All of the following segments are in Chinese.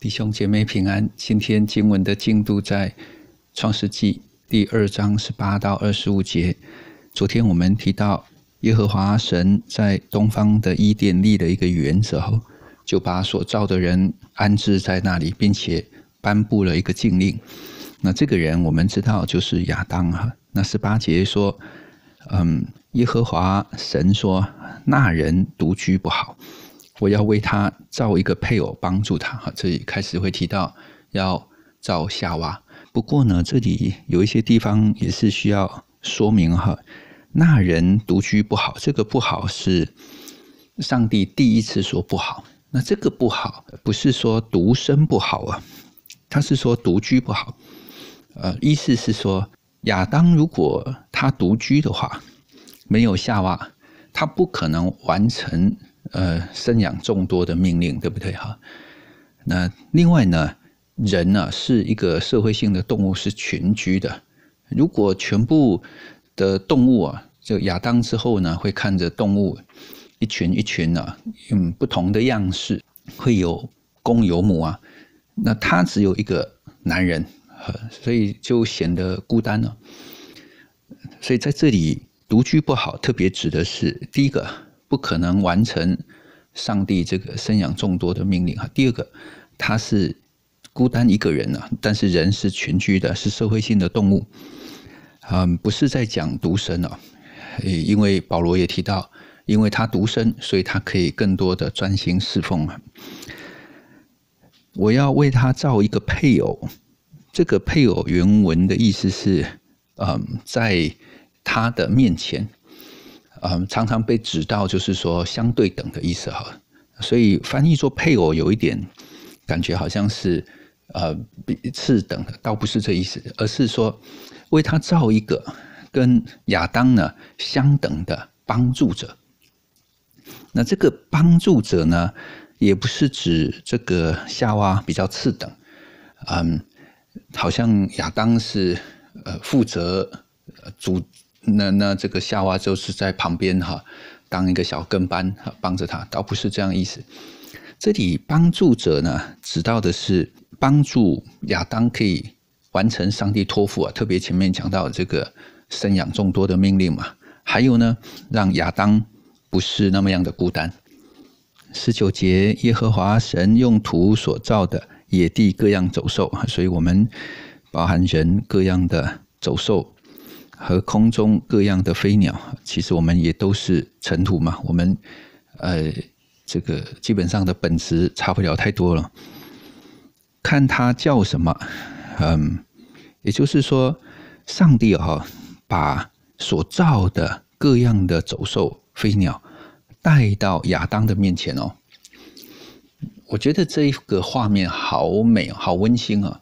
弟兄姐妹平安。今天经文的进度在创世纪第二章十八到二十五节。昨天我们提到耶和华神在东方的伊甸立的一个原则后，就把所造的人安置在那里，并且颁布了一个禁令。那这个人我们知道就是亚当哈。那十八节说，嗯，耶和华神说，那人独居不好。我要为他造一个配偶帮助他哈，这里开始会提到要造夏娃。不过呢，这里有一些地方也是需要说明哈。那人独居不好，这个不好是上帝第一次说不好。那这个不好不是说独身不好啊，他是说独居不好。呃，意思是说亚当如果他独居的话，没有夏娃，他不可能完成。呃，生养众多的命令，对不对哈？那另外呢，人呢是一个社会性的动物，是群居的。如果全部的动物啊，就亚当之后呢，会看着动物一群一群啊，用不同的样式，会有公有母啊。那他只有一个男人，所以就显得孤单了。所以在这里独居不好，特别指的是第一个。不可能完成上帝这个生养众多的命令哈。第二个，他是孤单一个人啊，但是人是群居的，是社会性的动物，嗯，不是在讲独身哦。因为保罗也提到，因为他独身，所以他可以更多的专心侍奉啊。我要为他造一个配偶，这个配偶原文的意思是，嗯，在他的面前。嗯，常常被指到就是说相对等的意思哈，所以翻译做配偶有一点感觉好像是呃次等的，倒不是这意思，而是说为他造一个跟亚当呢相等的帮助者。那这个帮助者呢，也不是指这个夏娃比较次等，嗯，好像亚当是呃负责主。那那这个夏娃就是在旁边哈，当一个小跟班，帮着他，倒不是这样意思。这里帮助者呢，指到的是帮助亚当可以完成上帝托付啊，特别前面讲到这个生养众多的命令嘛，还有呢，让亚当不是那么样的孤单。十九节，耶和华神用土所造的野地各样走兽所以我们包含人各样的走兽。和空中各样的飞鸟，其实我们也都是尘土嘛。我们呃，这个基本上的本质差不了太多了。看它叫什么，嗯，也就是说，上帝哈把所造的各样的走兽、飞鸟带到亚当的面前哦。我觉得这一个画面好美，好温馨啊。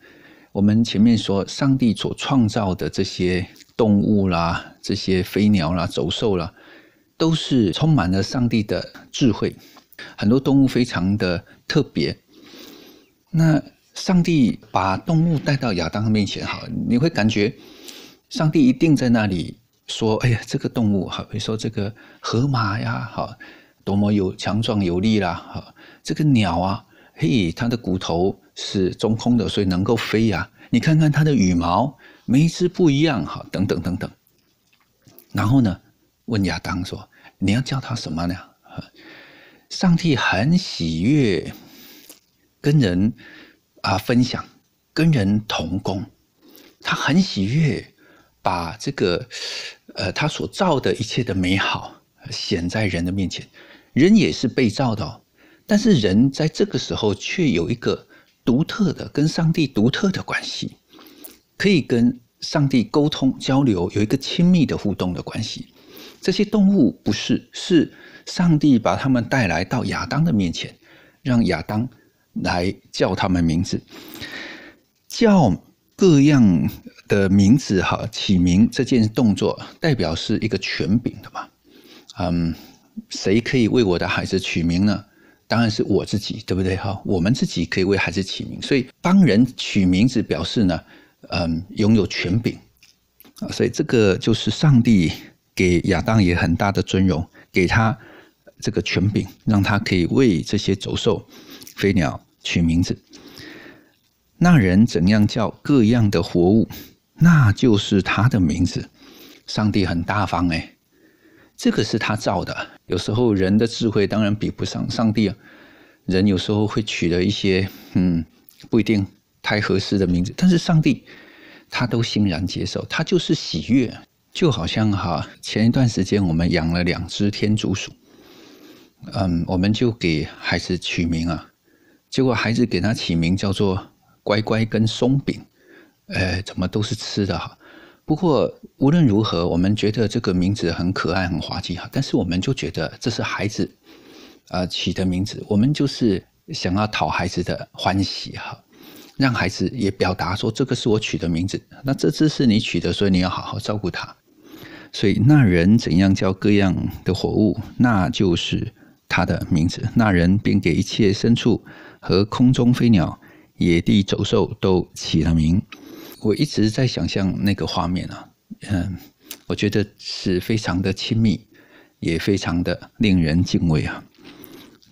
我们前面说，上帝所创造的这些。动物啦，这些飞鸟啦、走兽啦，都是充满了上帝的智慧。很多动物非常的特别。那上帝把动物带到亚当面前，哈，你会感觉上帝一定在那里说：“哎呀，这个动物，哈，比如说这个河马呀，哈，多么有强壮有力啦，哈，这个鸟啊，嘿，它的骨头是中空的，所以能够飞呀。你看看它的羽毛。”每一只不一样哈，等等等等。然后呢，问亚当说：“你要叫他什么呢？”上帝很喜悦跟人啊分享，跟人同工。他很喜悦把这个呃他所造的一切的美好显在人的面前。人也是被造的，但是人在这个时候却有一个独特的跟上帝独特的关系。可以跟上帝沟通交流，有一个亲密的互动的关系。这些动物不是，是上帝把他们带来到亚当的面前，让亚当来叫他们名字，叫各样的名字哈，起名这件动作代表是一个权柄的嘛。嗯，谁可以为我的孩子取名呢？当然是我自己，对不对哈？我们自己可以为孩子起名，所以帮人取名字表示呢。嗯，拥有权柄啊，所以这个就是上帝给亚当也很大的尊荣，给他这个权柄，让他可以为这些走兽、飞鸟取名字。那人怎样叫各样的活物，那就是他的名字。上帝很大方哎，这个是他造的。有时候人的智慧当然比不上上帝啊。人有时候会取了一些嗯不一定太合适的名字，但是上帝他都欣然接受，他就是喜悦。就好像哈，前一段时间我们养了两只天竺鼠，嗯，我们就给孩子取名啊，结果孩子给他起名叫做乖乖跟松饼，呃，怎么都是吃的哈。不过无论如何，我们觉得这个名字很可爱、很滑稽哈，但是我们就觉得这是孩子啊起的名字，我们就是想要讨孩子的欢喜哈。让孩子也表达说：“这个是我取的名字，那这只是你取的，所以你要好好照顾它。”所以那人怎样叫各样的活物，那就是他的名字。那人便给一切牲畜和空中飞鸟、野地走兽都起了名。我一直在想象那个画面啊，嗯，我觉得是非常的亲密，也非常的令人敬畏啊。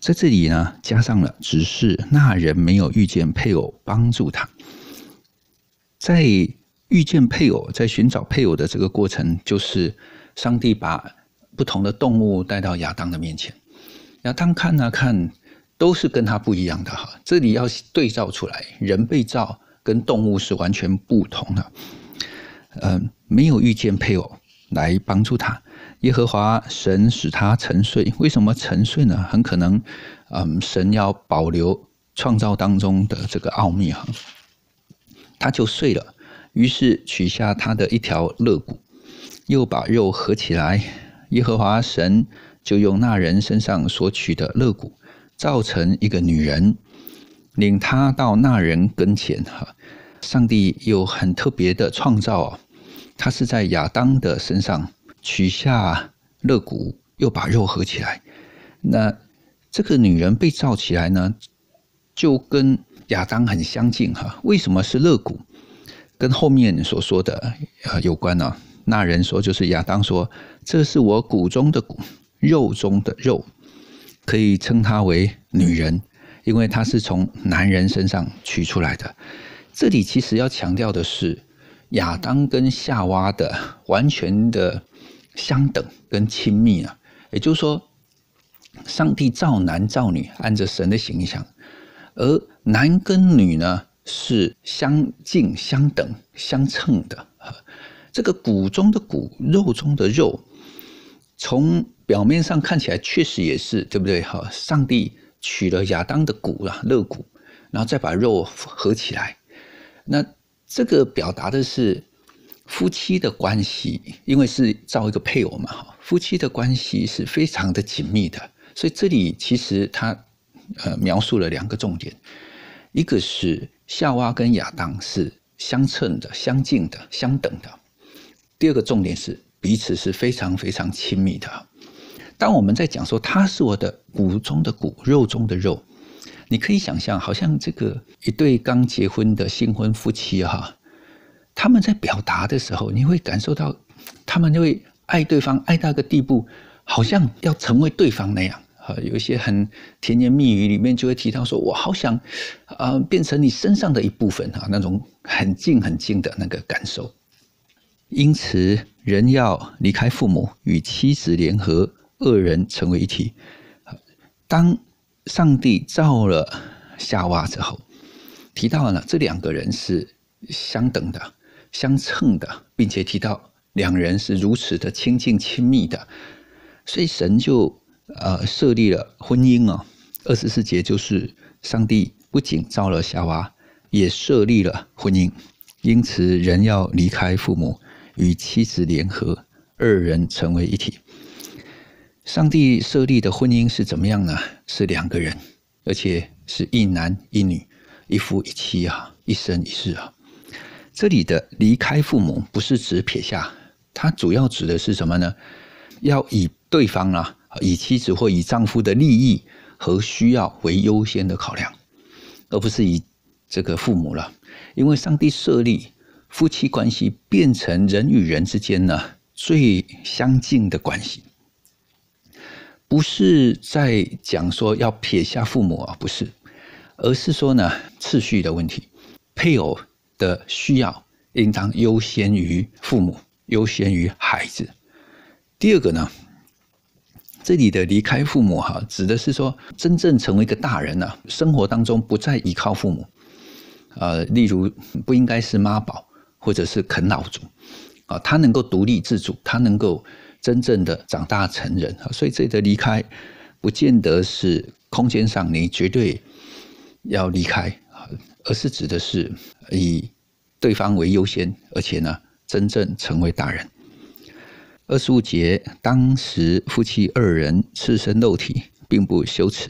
在这里呢，加上了只是那人没有遇见配偶帮助他，在遇见配偶，在寻找配偶的这个过程，就是上帝把不同的动物带到亚当的面前，亚当看啊看，都是跟他不一样的哈。这里要对照出来，人被造跟动物是完全不同的。嗯，没有遇见配偶来帮助他。耶和华神使他沉睡，为什么沉睡呢？很可能，嗯，神要保留创造当中的这个奥秘哈，他就睡了。于是取下他的一条肋骨，又把肉合起来。耶和华神就用那人身上所取的肋骨，造成一个女人，领他到那人跟前哈。上帝有很特别的创造哦，他是在亚当的身上。取下肋骨，又把肉合起来。那这个女人被造起来呢，就跟亚当很相近哈。为什么是肋骨？跟后面所说的呃有关呢？那人说就是亚当说，这是我骨中的骨，肉中的肉，可以称她为女人，因为她是从男人身上取出来的。这里其实要强调的是，亚当跟夏娃的完全的。相等跟亲密啊，也就是说，上帝造男造女，按着神的形象，而男跟女呢是相近、相等、相称的。这个骨中的骨，肉中的肉，从表面上看起来确实也是，对不对？哈，上帝取了亚当的骨啊，肋骨，然后再把肉合起来，那这个表达的是。夫妻的关系，因为是造一个配偶嘛，哈，夫妻的关系是非常的紧密的，所以这里其实他呃描述了两个重点，一个是夏娃跟亚当是相称的、相近的、相等的，第二个重点是彼此是非常非常亲密的。当我们在讲说他是我的骨中的骨、肉中的肉，你可以想象，好像这个一对刚结婚的新婚夫妻哈。他们在表达的时候，你会感受到，他们就会爱对方爱到一个地步，好像要成为对方那样。啊，有一些很甜言蜜语里面就会提到说：“我好想，啊，变成你身上的一部分啊，那种很近很近的那个感受。”因此，人要离开父母，与妻子联合，二人成为一体。当上帝造了夏娃之后，提到了这两个人是相等的。相称的，并且提到两人是如此的亲近亲密的，所以神就呃设立了婚姻啊。二十四节就是上帝不仅造了夏娃，也设立了婚姻。因此，人要离开父母，与妻子联合，二人成为一体。上帝设立的婚姻是怎么样呢？是两个人，而且是一男一女，一夫一妻啊，一生一世啊。这里的离开父母不是指撇下，它主要指的是什么呢？要以对方啊，以妻子或以丈夫的利益和需要为优先的考量，而不是以这个父母了。因为上帝设立夫妻关系变成人与人之间呢最相近的关系，不是在讲说要撇下父母啊，不是，而是说呢次序的问题。配偶的需要应当优先于父母，优先于孩子。第二个呢，这里的离开父母哈，指的是说真正成为一个大人呢，生活当中不再依靠父母，呃，例如不应该是妈宝或者是啃老族啊，他能够独立自主，他能够真正的长大成人啊，所以这里的离开不见得是空间上你绝对要离开，而是指的是以对方为优先，而且呢，真正成为大人。二十五节，当时夫妻二人赤身肉体，并不羞耻。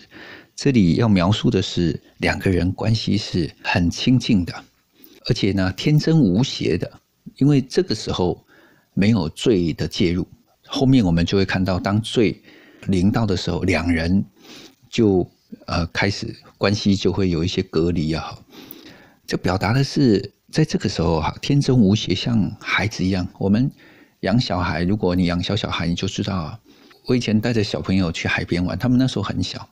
这里要描述的是两个人关系是很亲近的，而且呢天真无邪的。因为这个时候没有罪的介入，后面我们就会看到，当罪临到的时候，两人就呃开始关系就会有一些隔离也好。就表达的是在这个时候哈，天真无邪，像孩子一样，我们。养小孩，如果你养小小孩，你就知道啊。我以前带着小朋友去海边玩，他们那时候很小，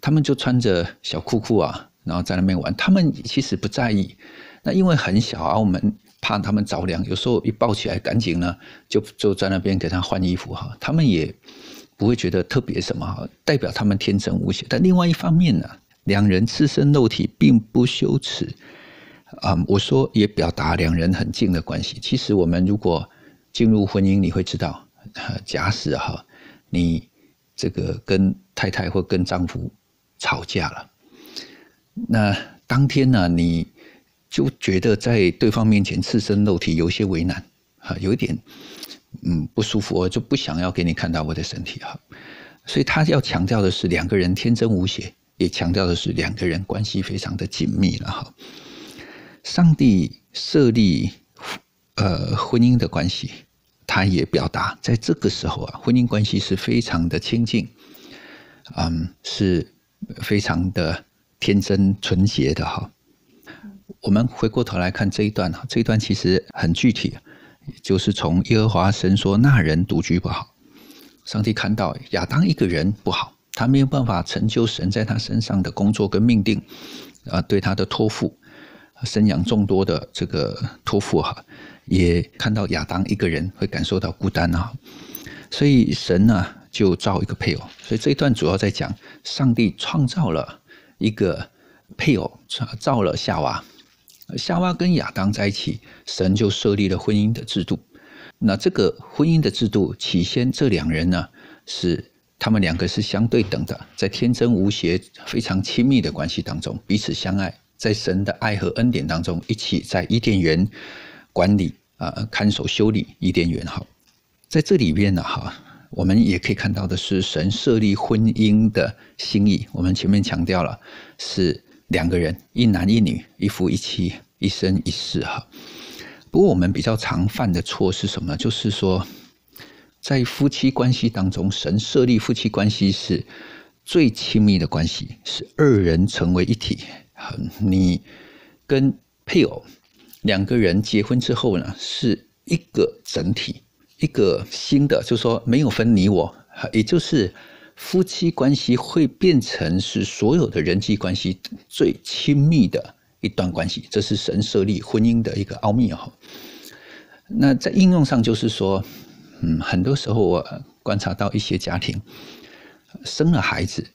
他们就穿着小裤裤啊，然后在那边玩。他们其实不在意，那因为很小啊，我们怕他们着凉，有时候一抱起来，赶紧呢就就在那边给他换衣服哈。他们也不会觉得特别什么哈，代表他们天真无邪。但另外一方面呢，两人赤身肉体并不羞耻啊。我说也表达两人很近的关系。其实我们如果进入婚姻，你会知道，假使哈，你这个跟太太或跟丈夫吵架了，那当天呢，你就觉得在对方面前赤身露体有些为难，哈，有一点嗯不舒服，我就不想要给你看到我的身体哈。所以他要强调的是两个人天真无邪，也强调的是两个人关系非常的紧密了哈。上帝设立呃婚姻的关系。他也表达，在这个时候啊，婚姻关系是非常的亲近，嗯，是非常的天真纯洁的哈。我们回过头来看这一段哈，这一段其实很具体，就是从耶和华神说那人独居不好，上帝看到亚当一个人不好，他没有办法成就神在他身上的工作跟命定，啊，对他的托付，生养众多的这个托付哈。也看到亚当一个人会感受到孤单啊，所以神呢就造一个配偶。所以这一段主要在讲上帝创造了一个配偶，造了夏娃。夏娃跟亚当在一起，神就设立了婚姻的制度。那这个婚姻的制度，起先这两人呢是他们两个是相对等的，在天真无邪、非常亲密的关系当中，彼此相爱，在神的爱和恩典当中，一起在伊甸园。管理啊，看守修理伊甸园哈，在这里边呢哈，我们也可以看到的是神设立婚姻的心意。我们前面强调了是两个人，一男一女，一夫一妻，一生一世哈。不过我们比较常犯的错是什么？就是说，在夫妻关系当中，神设立夫妻关系是最亲密的关系，是二人成为一体。你跟配偶。两个人结婚之后呢，是一个整体，一个新的，就是说没有分你我，也就是夫妻关系会变成是所有的人际关系最亲密的一段关系，这是神设立婚姻的一个奥秘哈。那在应用上，就是说，嗯，很多时候我观察到一些家庭生了孩子，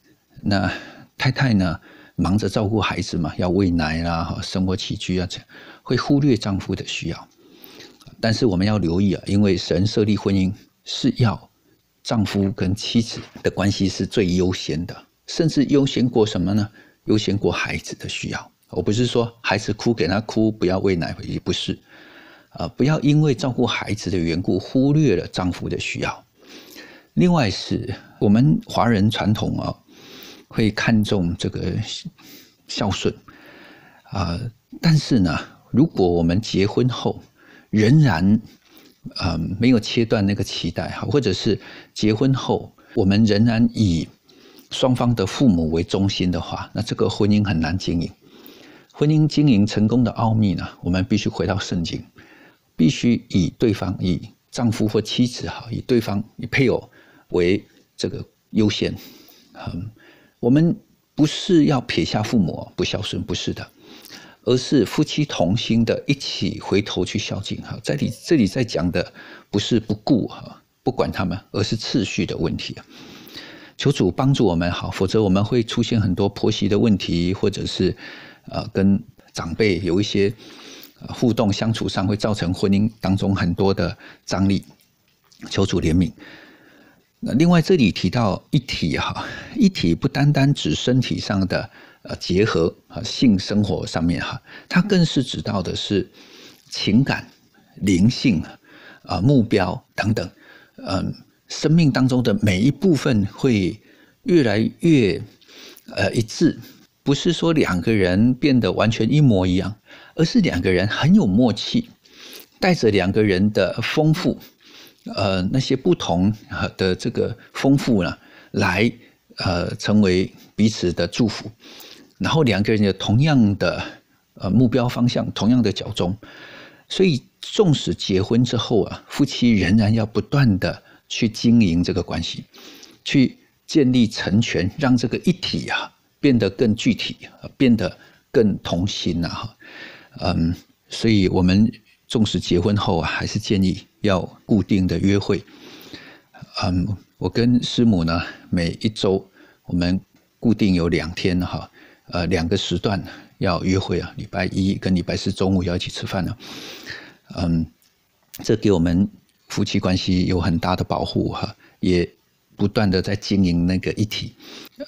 那太太呢忙着照顾孩子嘛，要喂奶啦，生活起居啊这样。会忽略丈夫的需要，但是我们要留意啊，因为神设立婚姻是要丈夫跟妻子的关系是最优先的，甚至优先过什么呢？优先过孩子的需要。我不是说孩子哭给他哭，不要喂奶，也不是啊，不要因为照顾孩子的缘故忽略了丈夫的需要。另外是我们华人传统啊，会看重这个孝顺啊，但是呢。如果我们结婚后仍然呃没有切断那个脐带哈，或者是结婚后我们仍然以双方的父母为中心的话，那这个婚姻很难经营。婚姻经营成功的奥秘呢，我们必须回到圣经，必须以对方以丈夫或妻子哈，以对方以配偶为这个优先。嗯，我们不是要撇下父母不孝顺，不是的。而是夫妻同心的一起回头去孝敬哈。在里这里在讲的不是不顾哈，不管他们，而是次序的问题。求主帮助我们好，否则我们会出现很多婆媳的问题，或者是呃跟长辈有一些互动相处上会造成婚姻当中很多的张力。求主怜悯。那另外这里提到一体哈，一体不单单指身体上的呃结合啊，性生活上面哈，它更是指到的是情感、灵性啊、目标等等，嗯，生命当中的每一部分会越来越呃一致，不是说两个人变得完全一模一样，而是两个人很有默契，带着两个人的丰富。呃，那些不同的这个丰富呢，来呃成为彼此的祝福，然后两个人有同样的呃目标方向，同样的脚中，所以纵使结婚之后啊，夫妻仍然要不断的去经营这个关系，去建立成全，让这个一体啊变得更具体，变得更同心呐哈，嗯，所以我们。纵使结婚后啊，还是建议要固定的约会。嗯，我跟师母呢，每一周我们固定有两天哈，呃，两个时段要约会啊，礼拜一跟礼拜四中午要一起吃饭呢。嗯，这给我们夫妻关系有很大的保护哈，也不断的在经营那个一体。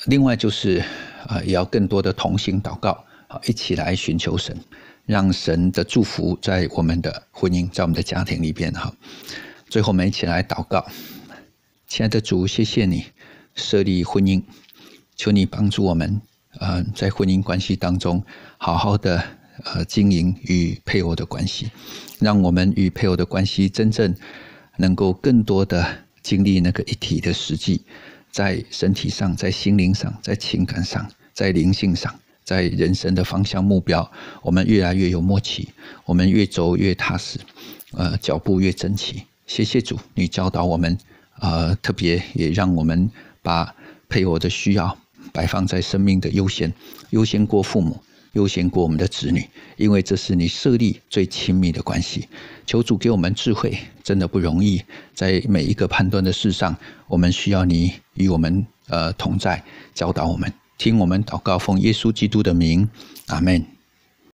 另外就是啊，也要更多的同心祷告啊，一起来寻求神。让神的祝福在我们的婚姻，在我们的家庭里边哈。最后，我们一起来祷告，亲爱的主，谢谢你设立婚姻，求你帮助我们，呃，在婚姻关系当中好好的呃经营与配偶的关系，让我们与配偶的关系真正能够更多的经历那个一体的实际，在身体上，在心灵上，在情感上，在灵性上。在人生的方向目标，我们越来越有默契，我们越走越踏实，呃，脚步越整齐。谢谢主，你教导我们，呃，特别也让我们把配偶的需要摆放在生命的优先，优先过父母，优先过我们的子女，因为这是你设立最亲密的关系。求主给我们智慧，真的不容易，在每一个判断的事上，我们需要你与我们呃同在，教导我们。听我们祷告，奉耶稣基督的名，阿门。